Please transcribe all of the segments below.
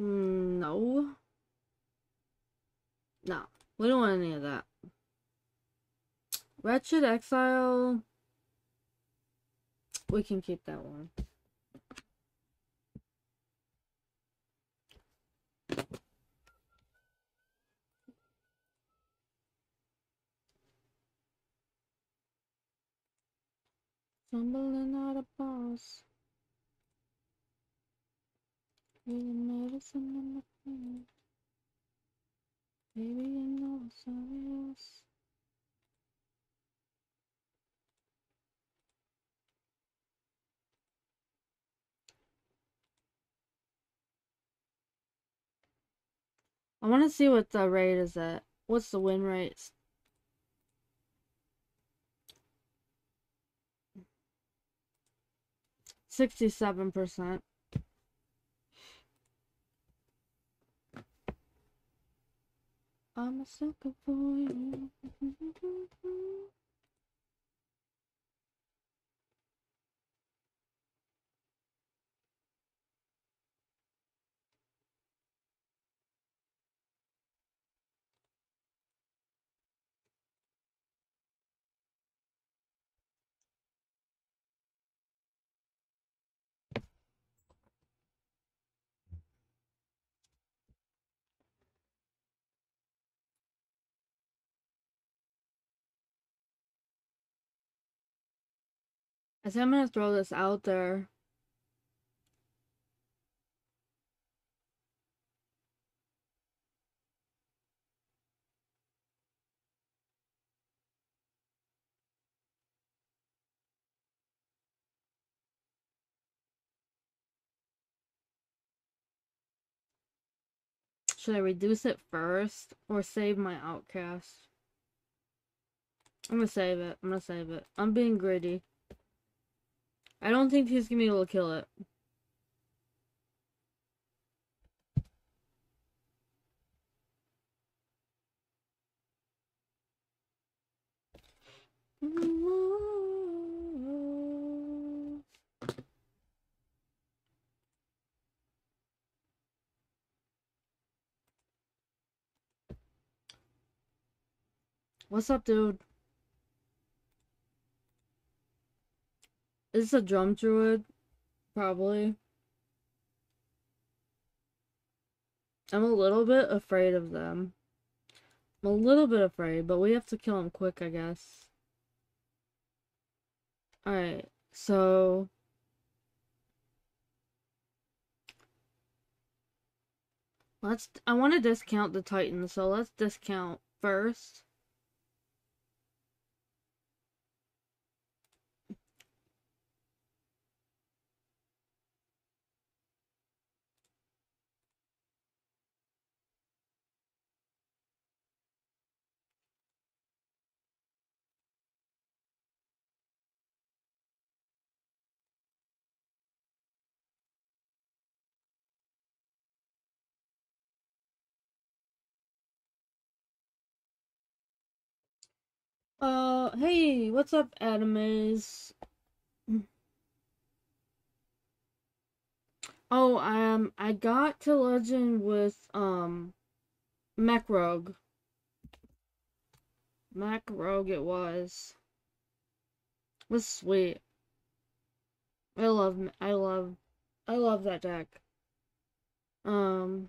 Mm, no. No, we don't want any of that. Wretched Exile. We can keep that one. Stumbling out of boss. With medicine in the pain. Baby, you know it's obvious. I want to see what the rate is at. What's the win rate? Sixty-seven percent. I'm a sucker for you. I think I'm gonna throw this out there. Should I reduce it first or save my outcast? I'm gonna save it. I'm gonna save it. I'm being greedy. I don't think he's gonna be able to kill it. What's up, dude? Is a drum druid? Probably. I'm a little bit afraid of them. I'm a little bit afraid, but we have to kill him quick, I guess. Alright, so... Let's... I want to discount the Titan, so let's discount first. Uh, hey, what's up, Adames? Oh, um, I got to Legend with, um. Mech Rogue it was. It was sweet. I love, I love, I love that deck. Um...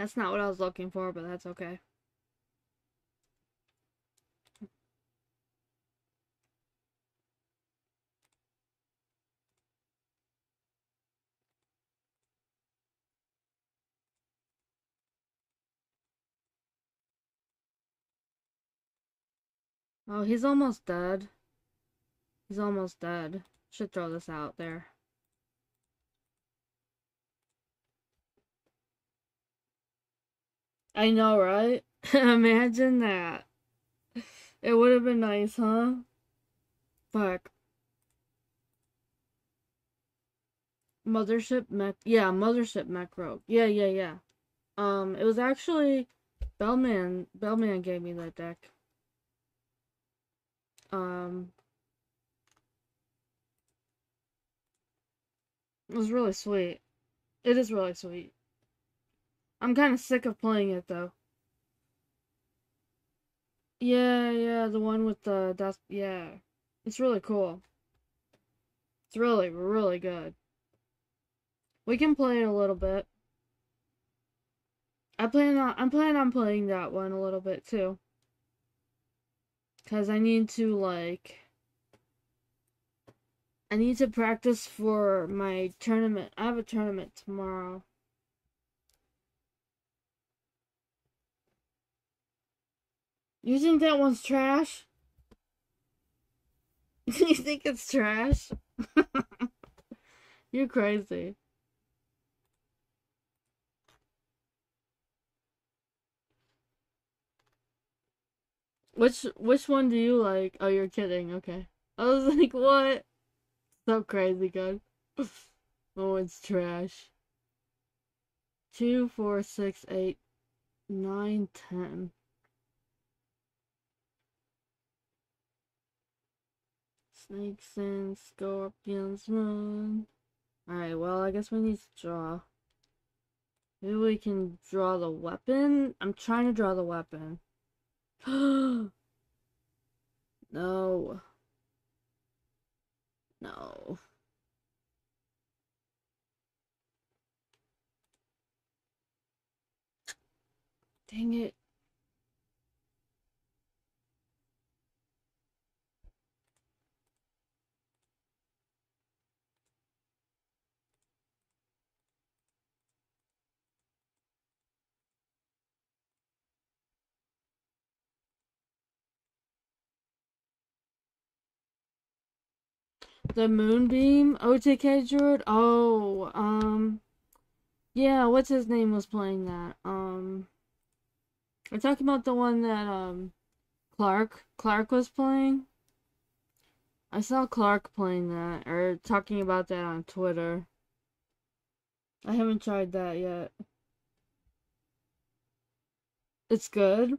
That's not what I was looking for, but that's okay. Oh, he's almost dead. He's almost dead. Should throw this out there. I know, right? Imagine that. It would have been nice, huh? Fuck. Mothership Mech. Yeah, Mothership Mech Rogue. Yeah, yeah, yeah. Um, it was actually Bellman Bellman gave me that deck. Um It was really sweet. It is really sweet. I'm kind of sick of playing it though. Yeah, yeah, the one with the that's yeah. It's really cool. It's really, really good. We can play it a little bit. I plan on I'm planning on playing that one a little bit too. Cause I need to like I need to practice for my tournament. I have a tournament tomorrow. You think that one's trash? you think it's trash? You're crazy. Which which one do you like? Oh, you're kidding. Okay. I was like, what? So crazy, God. oh, it's trash. Two, four, six, eight, nine, ten. Snakes and scorpions run. Alright, well, I guess we need to draw. Maybe we can draw the weapon? I'm trying to draw the weapon. no. No. Dang it. The Moonbeam OTK Druid? Oh, um, yeah, what's his name was playing that? Um, we're talking about the one that, um, Clark, Clark was playing? I saw Clark playing that, or talking about that on Twitter. I haven't tried that yet. It's good?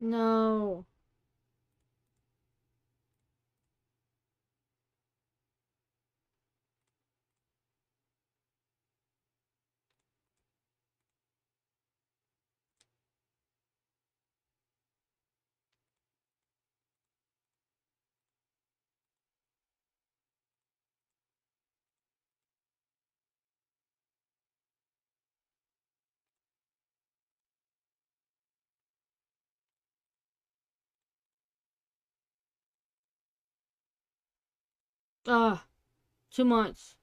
No. Ah, too much.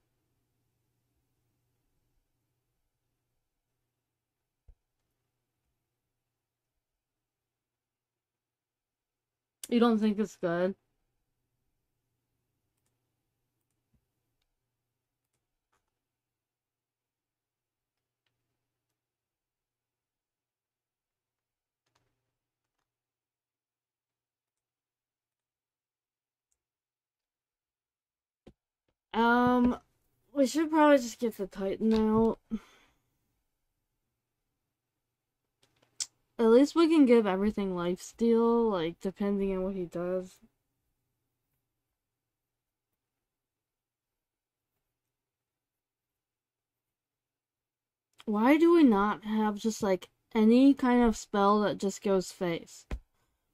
You don't think it's good? Um, we should probably just get the Titan out. At least we can give everything life steal, like, depending on what he does. Why do we not have just, like, any kind of spell that just goes face?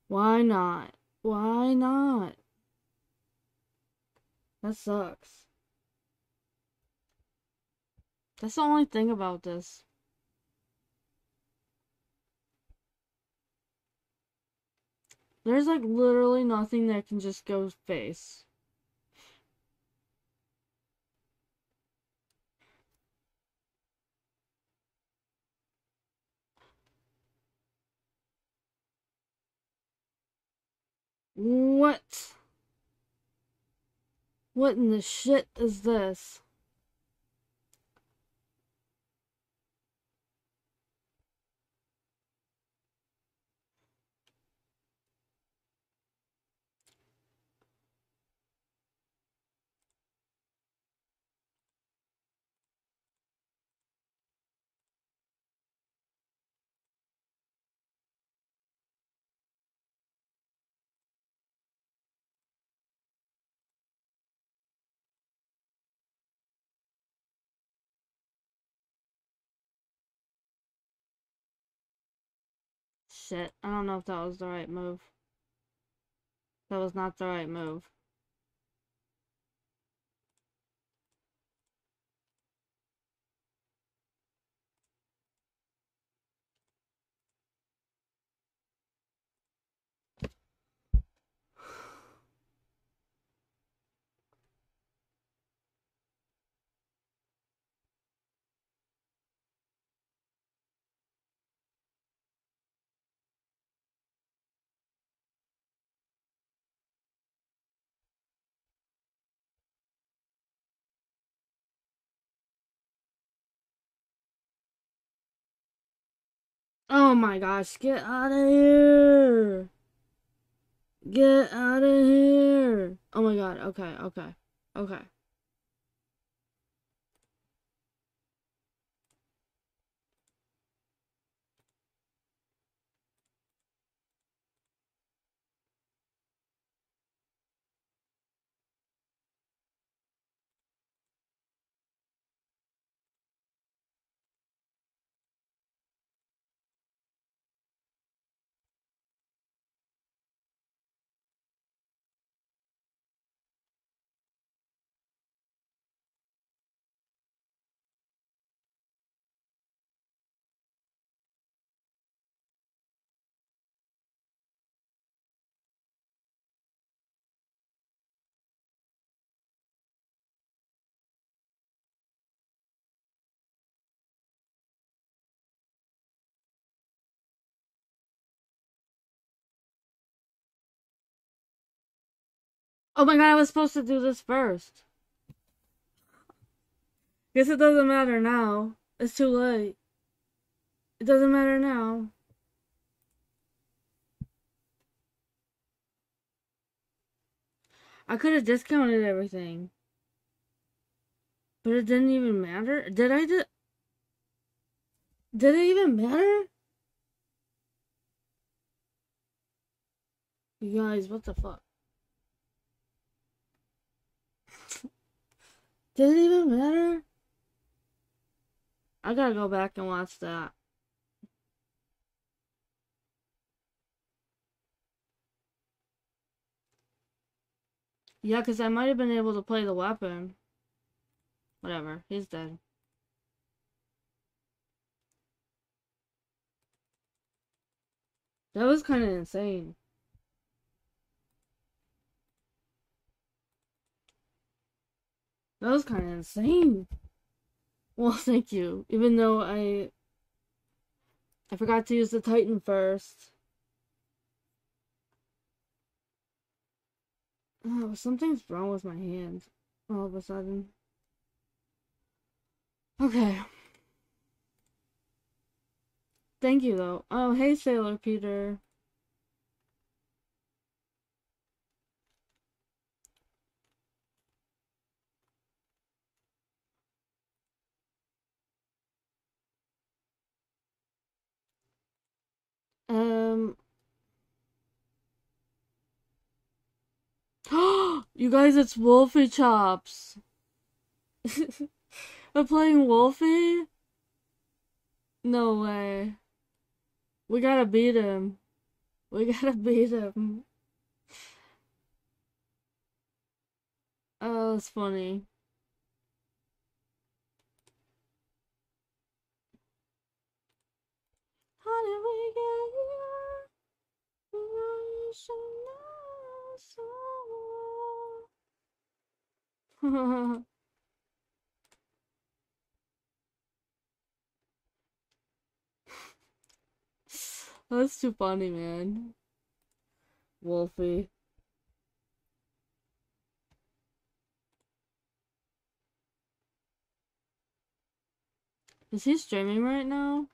Why not? Why not? That sucks. That's the only thing about this. There's like literally nothing that can just go face. What? What in the shit is this? Shit, I don't know if that was the right move. That was not the right move. Oh my gosh, get out of here! Get out of here! Oh my god, okay, okay, okay. Oh my god, I was supposed to do this first. Guess it doesn't matter now. It's too late. It doesn't matter now. I could have discounted everything. But it didn't even matter? Did I Did it even matter? You guys, what the fuck? Did it even matter? I gotta go back and watch that. Yeah, because I might have been able to play the weapon. Whatever, he's dead. That was kind of insane. That was kind of insane. Well, thank you. Even though I I forgot to use the Titan first. Oh, something's wrong with my hand all of a sudden. Okay. Thank you, though. Oh, hey, Sailor Peter. Um. you guys, it's Wolfie Chops. We're playing Wolfie? No way. We gotta beat him. We gotta beat him. Oh, that's funny. we get here? You should know so. That's too funny, man. Wolfie. Is he streaming right now?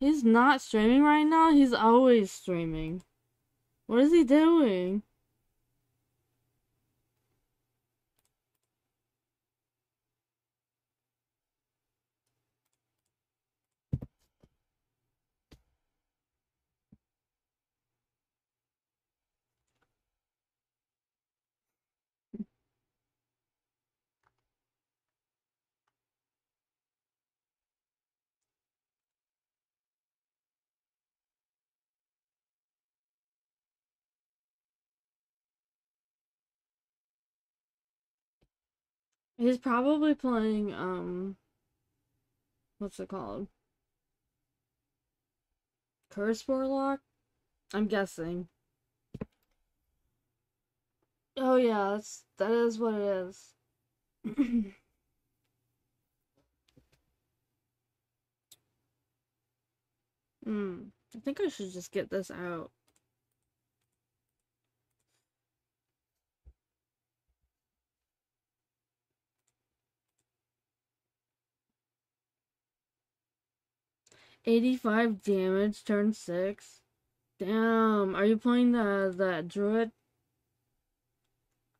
He's not streaming right now. He's always streaming. What is he doing? He's probably playing, um, what's it called? Curse Warlock? I'm guessing. Oh yeah, that's, that is what it is. Hmm, I think I should just get this out. 85 damage, turn 6. Damn, are you playing the, the druid?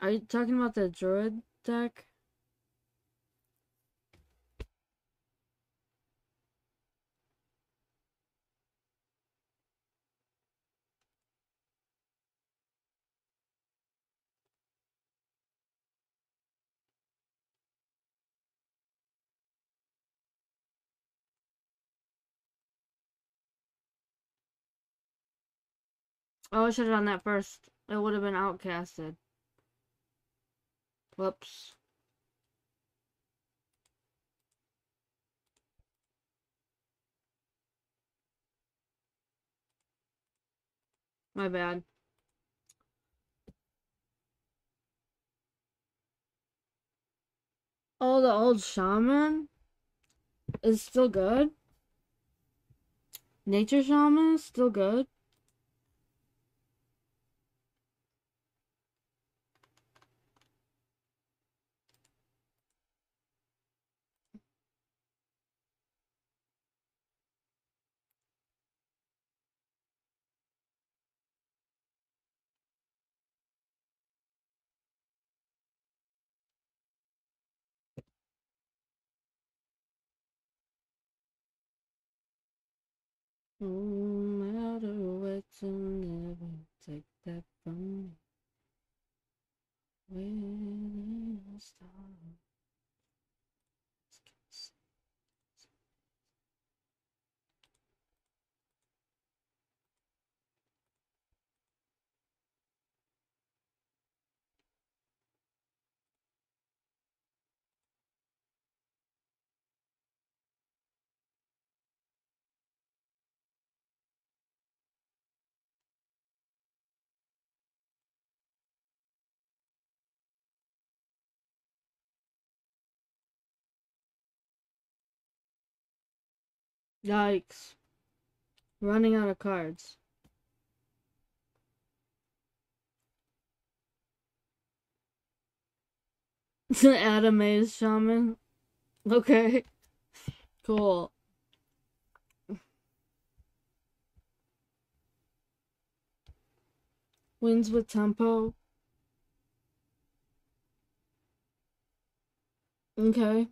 Are you talking about the druid deck? Oh, I should have done that first. It would have been outcasted. Whoops. My bad. Oh, the old shaman is still good. Nature shaman is still good. No matter what, you'll never take that from me. When I start. Yikes. Running out of cards. Adamaze shaman. Okay. Cool. Wins with tempo. Okay.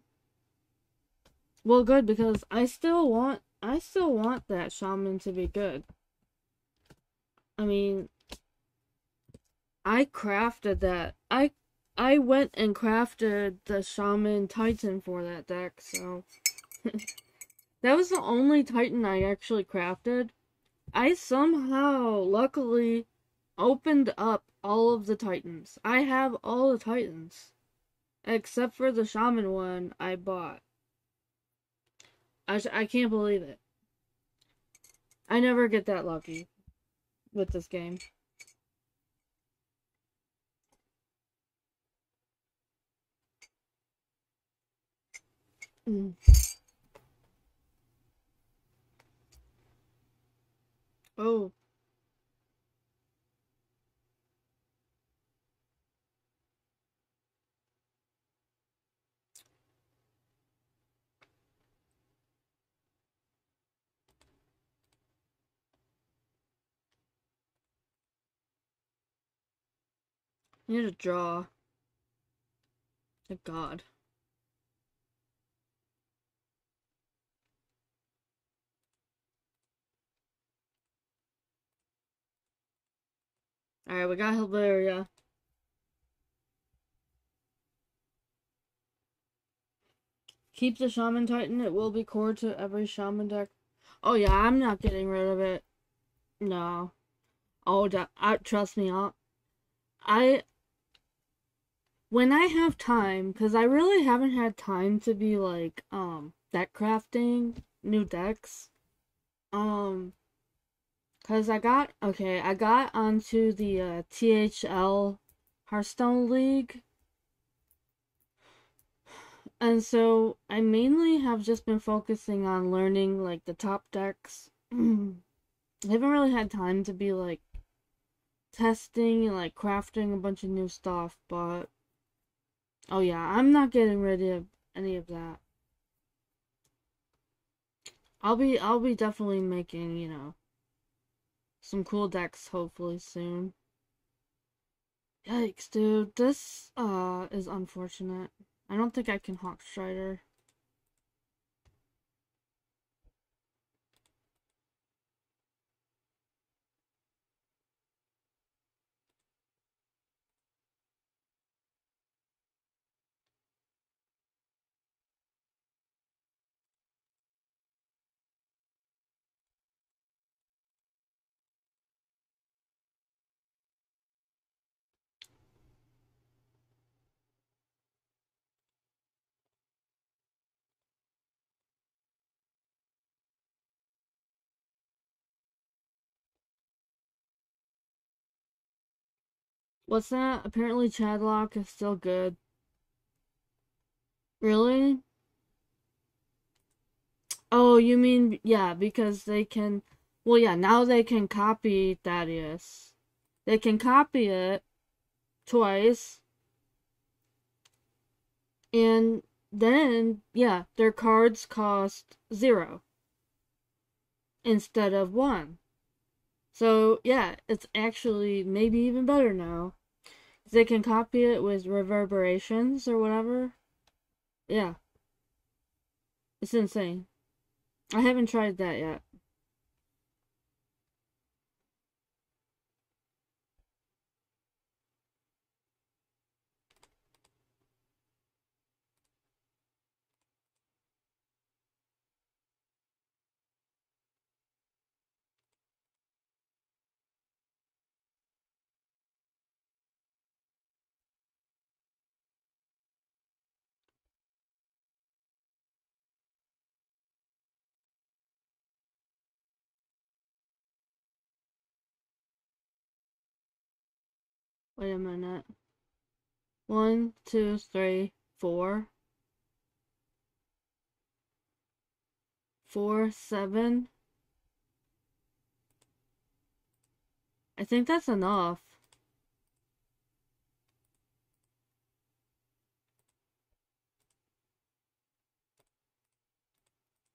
Well, good because I still want I still want that shaman to be good. I mean, I crafted that. I I went and crafted the shaman titan for that deck, so that was the only titan I actually crafted. I somehow luckily opened up all of the titans. I have all the titans except for the shaman one I bought. I, I can't believe it. I never get that lucky with this game. Mm. Oh. I need to draw. Thank God. Alright, we got Halveria. Keep the Shaman Titan. It will be core to every Shaman deck. Oh yeah, I'm not getting rid of it. No. Oh, I, uh, trust me, I'll, I when I have time, because I really haven't had time to be like, um, deck crafting new decks. Um, because I got, okay, I got onto the uh, THL Hearthstone League. And so I mainly have just been focusing on learning like the top decks. I haven't really had time to be like testing and like crafting a bunch of new stuff, but Oh yeah, I'm not getting rid of any of that. I'll be I'll be definitely making, you know, some cool decks hopefully soon. Yikes, dude. This uh is unfortunate. I don't think I can Hawkstrider. What's that? Apparently Chadlock is still good. Really? Oh, you mean, yeah, because they can, well, yeah, now they can copy Thaddius. They can copy it twice. And then, yeah, their cards cost zero instead of one. So, yeah, it's actually maybe even better now. They can copy it with reverberations or whatever. Yeah. It's insane. I haven't tried that yet. Wait a minute. One, two, three, four. Four, seven. I think that's enough.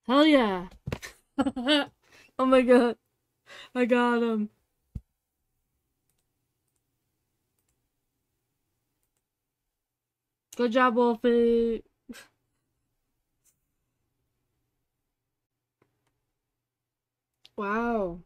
Hell yeah! oh my god. I got him. Good job, Wolfie. wow.